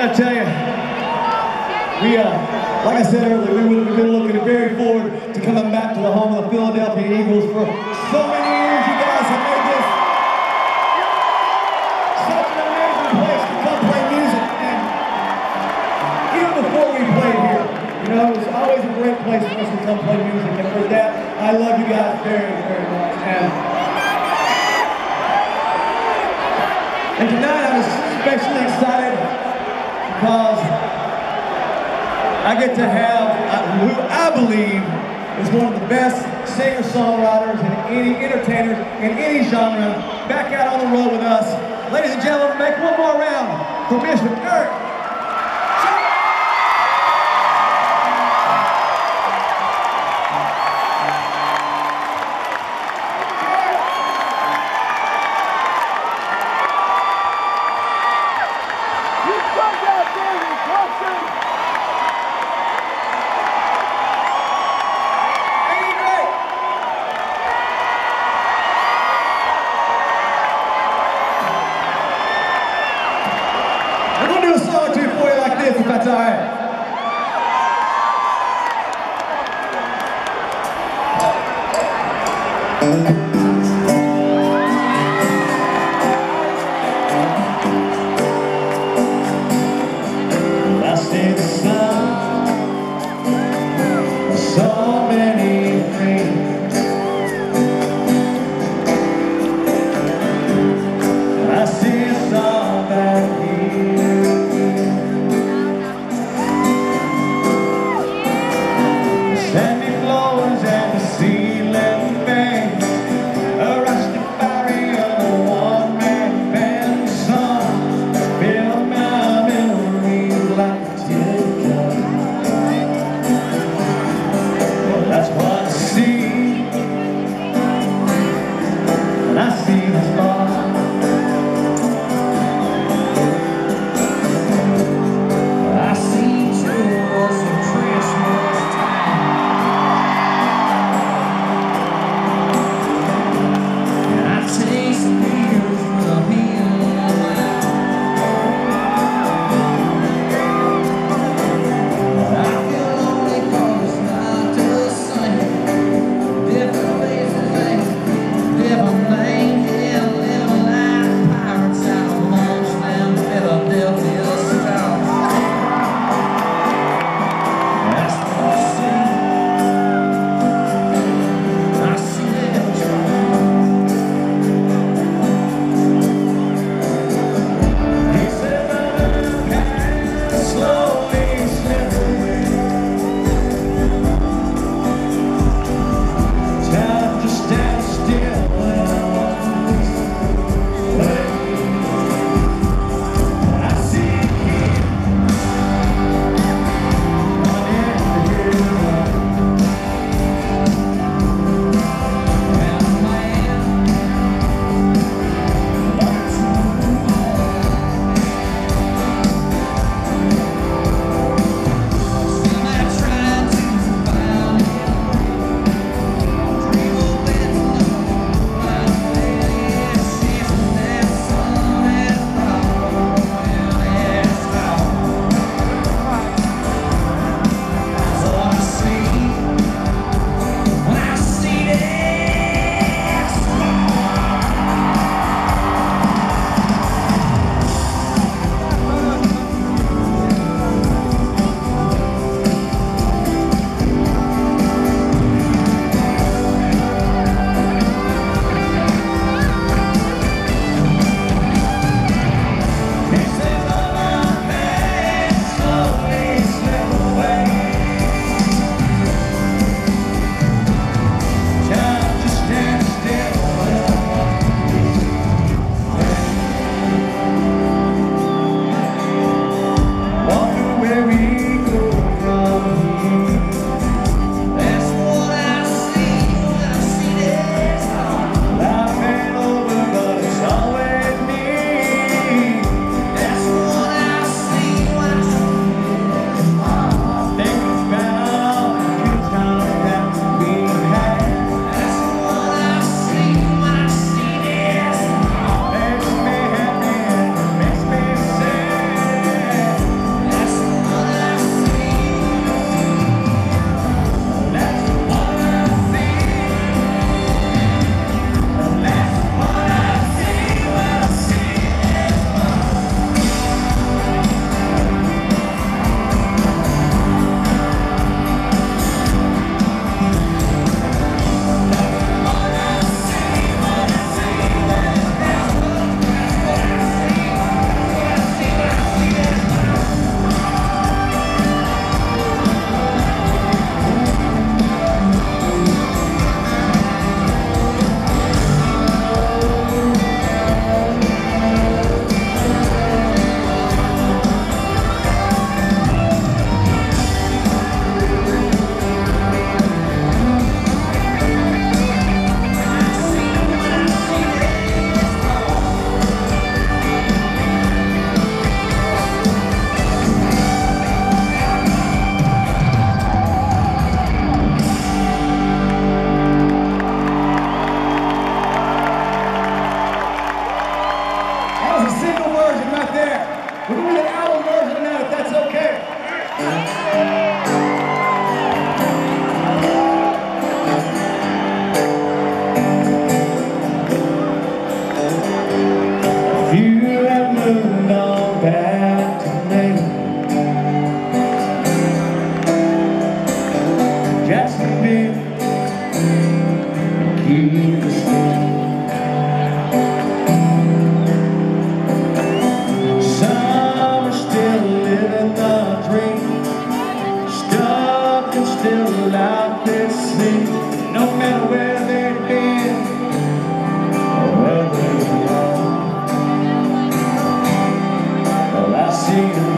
gotta tell you, we, uh, like I said earlier, we, we've been looking very forward to coming back to the home of the Philadelphia Eagles for so many years. You guys have made this such an amazing place to come play music. And even before we played here, you know, it was always a great place for us to come play music. And for that, I love you guys very, very much. And, and tonight I'm especially excited because I get to have uh, who I believe is one of the best singer-songwriters and any entertainers in any genre back out on the road with us. Ladies and gentlemen, make one more round for Mr. Eric. nas filhas see